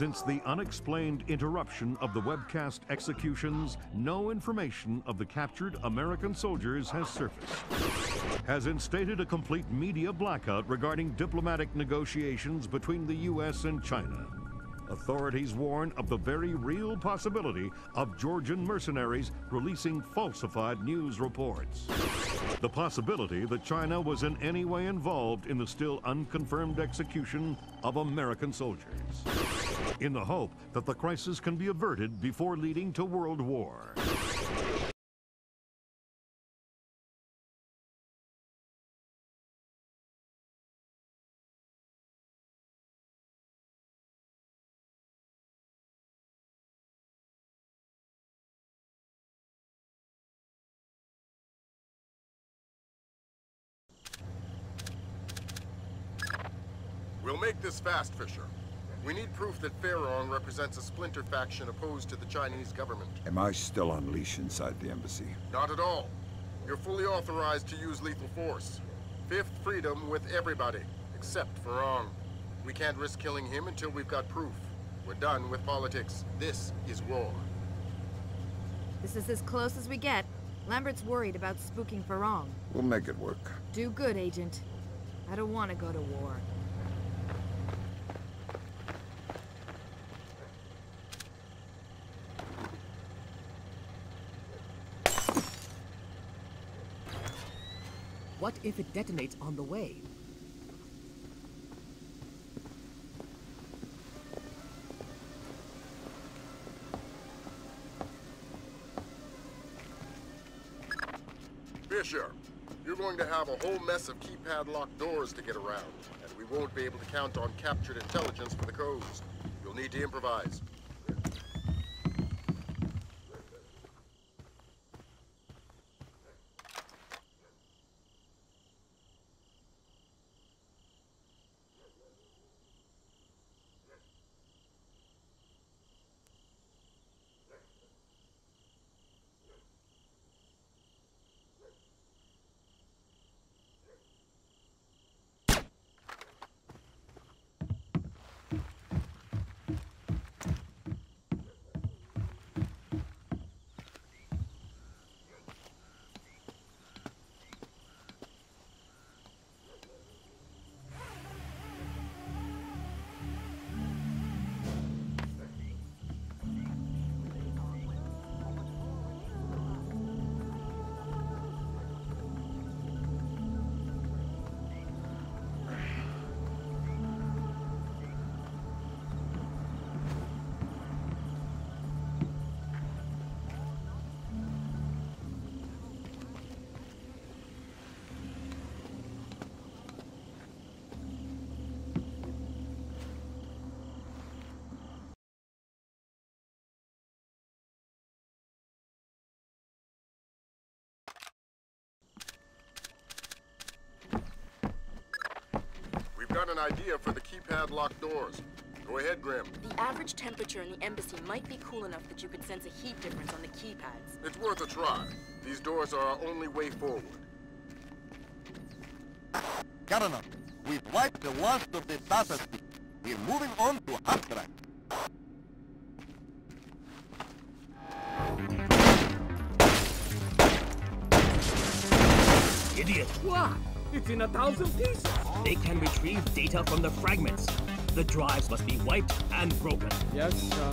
Since the unexplained interruption of the webcast executions, no information of the captured American soldiers has surfaced. Has instated a complete media blackout regarding diplomatic negotiations between the U.S. and China. Authorities warn of the very real possibility of Georgian mercenaries releasing falsified news reports. The possibility that China was in any way involved in the still unconfirmed execution of American soldiers. In the hope that the crisis can be averted before leading to world war. We'll make this fast, Fisher. We need proof that Feirong represents a splinter faction opposed to the Chinese government. Am I still on leash inside the embassy? Not at all. You're fully authorized to use lethal force. Fifth freedom with everybody, except Feirong. We can't risk killing him until we've got proof. We're done with politics. This is war. This is as close as we get. Lambert's worried about spooking Feirong. We'll make it work. Do good, Agent. I don't want to go to war. What if it detonates on the way? Fisher, you're going to have a whole mess of keypad locked doors to get around, and we won't be able to count on captured intelligence for the codes. You'll need to improvise. Got an idea for the keypad locked doors. Go ahead, Grim. The average temperature in the embassy might be cool enough that you could sense a heat difference on the keypads. It's worth a try. These doors are our only way forward. Colonel, we've wiped the last of the data speed. We're moving on to hard drive. Idiot! What? It's in a thousand pieces! They can retrieve data from the fragments. The drives must be wiped and broken. Yes, sir.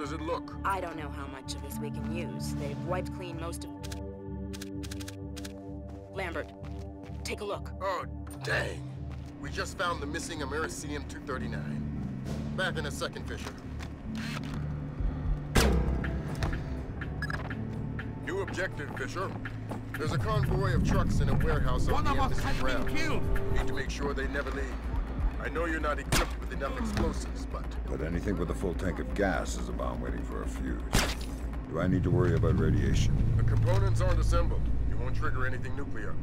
Does it look? I don't know how much of this we can use. They've wiped clean most of... Lambert, take a look. Oh, dang. We just found the missing Americium-239. Back in a second, Fisher. New objective, Fisher. There's a convoy of trucks in a warehouse on One the of us embassy has been killed. Need to make sure they never leave. I know you're not equipped with enough explosives, but... But anything with a full tank of gas is a bomb waiting for a fuse. Do I need to worry about radiation? The components aren't assembled. You won't trigger anything nuclear.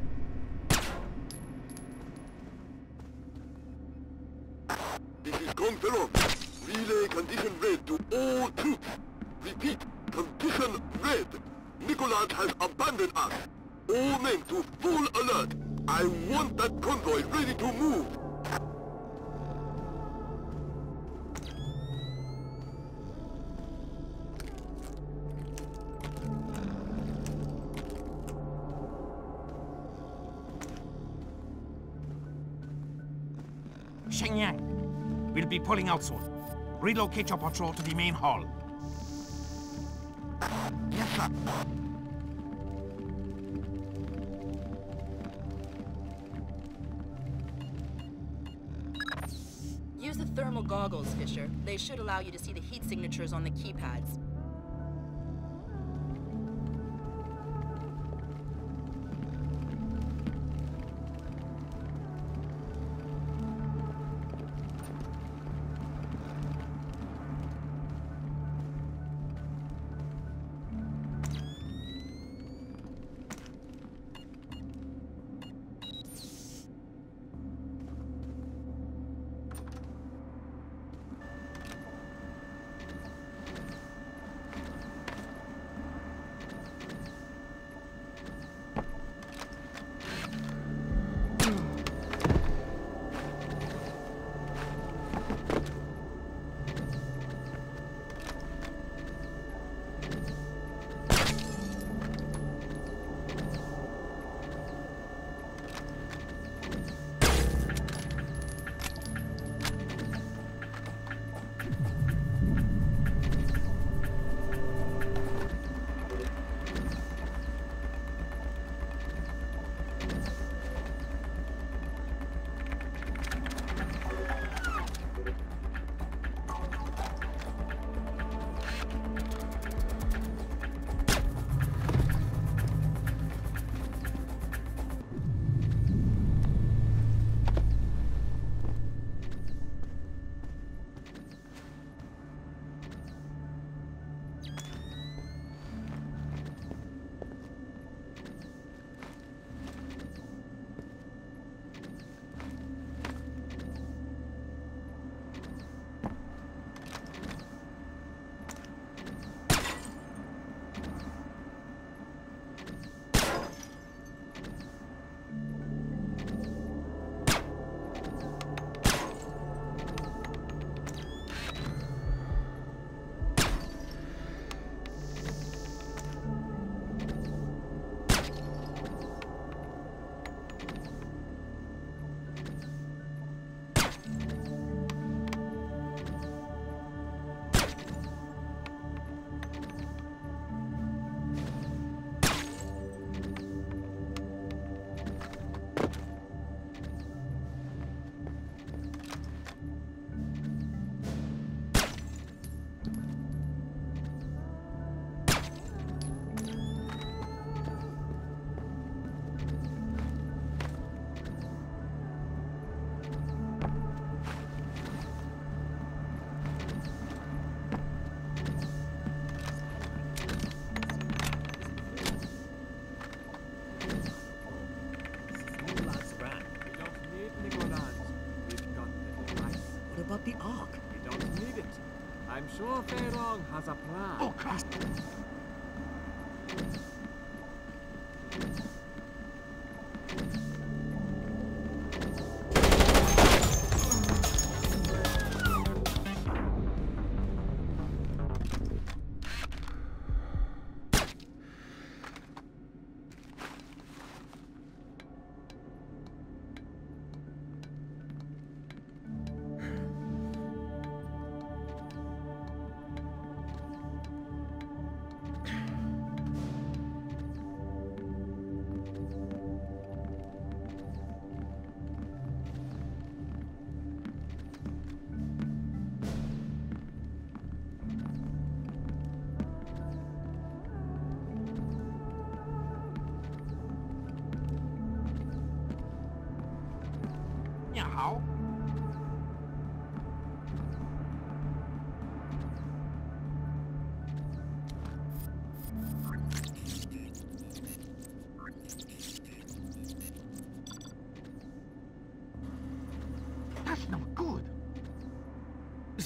This is confirmed. Relay condition red to all troops. Repeat, condition red. Nicholas has abandoned us. All men to full alert. I want that convoy ready to move. Pulling out soon. Relocate your patrol to the main hall. Yes, sir. Use the thermal goggles, Fisher. They should allow you to see the heat signatures on the keypads. Feirong has a plan. Oh,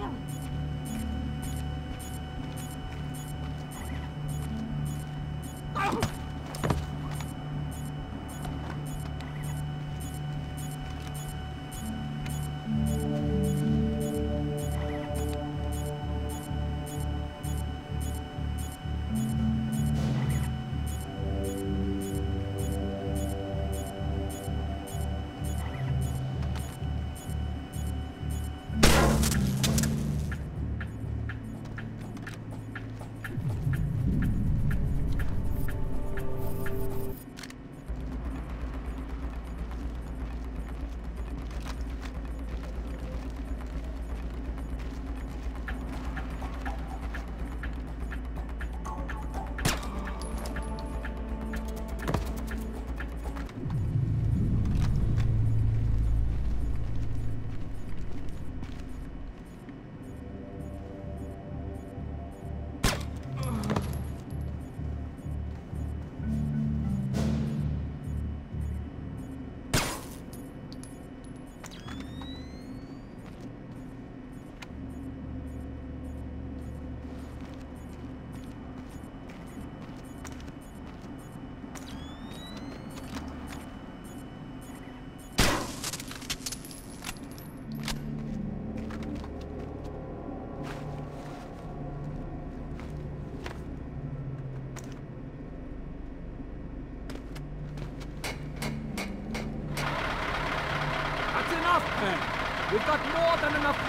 Yeah.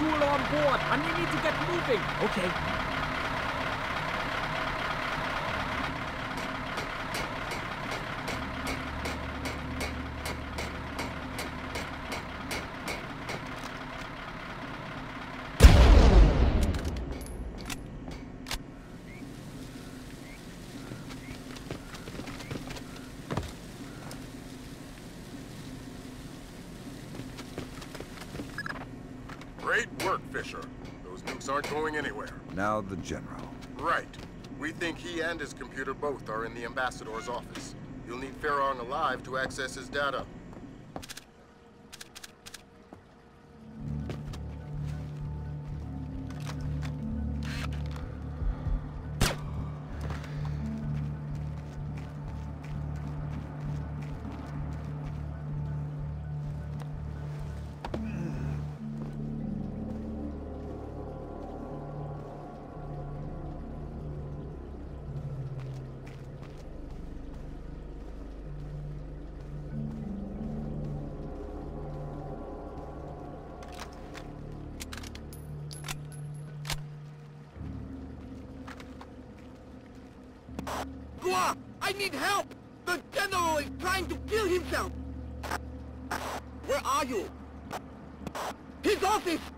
Fuel on board, and we need to get moving. Okay. Great work, Fisher. Those nukes aren't going anywhere. Now the General. Right. We think he and his computer both are in the Ambassador's office. You'll need Feirong alive to access his data. I need help! The General is trying to kill himself! Where are you? His office!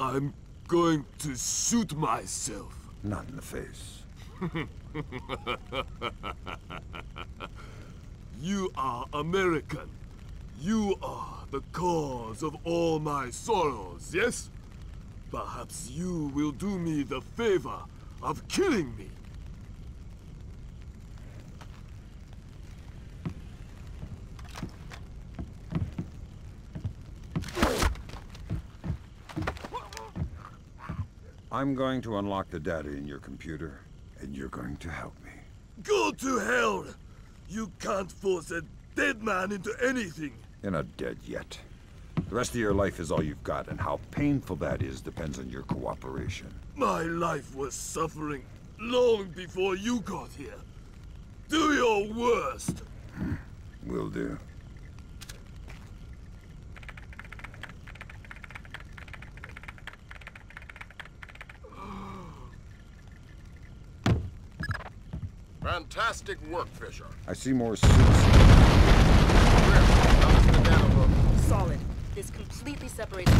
I'm going to shoot myself. Not in the face. You are American. You are the cause of all my sorrows, yes? Perhaps you will do me the favor of killing me. I'm going to unlock the data in your computer, and you're going to help me. Go to hell! You can't force a dead man into anything. You're not dead yet. The rest of your life is all you've got, and how painful that is depends on your cooperation. My life was suffering long before you got here. Do your worst. Hmm. Will do. Fantastic work, Fisher. I see more suits. How's the data look? Solid. This completely separates